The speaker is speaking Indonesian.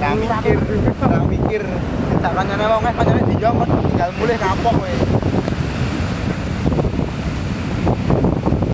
Nah mikir, nah mikir. Tidak kancane wong eh kancane dijong kon tinggal mulih kapok kowe.